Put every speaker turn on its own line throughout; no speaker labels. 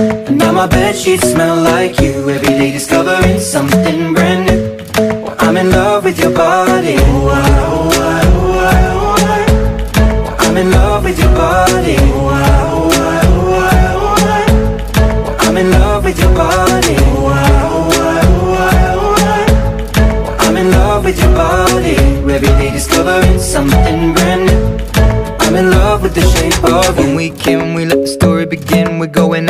Now my bed sheets smell like you. Every day discovering something brand new. Well, I'm in love with your body. Oh, I, oh, I, oh, I, oh, I. Well, I'm in love with your body. Oh, I, oh, I, oh, I, oh, I. Well, I'm in love with your body. Oh, I, oh, I, oh, I, oh, I. Well, I'm in love with your body. Every day discovering something brand new. I'm in love with the shape of you When we can, we let the story begin We're going out on our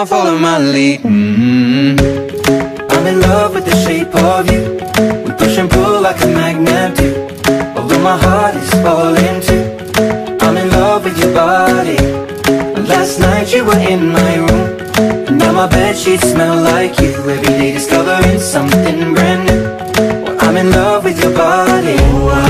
now, follow my lead. Mm-hmm. I'm in love with the shape of you. We push and pull like a magnet do. Although my heart is falling too. I'm in love with your body. Last night you were in my room. And now my bed sheets smell like you. Every day discovering something brand new. Well, I'm in love with your body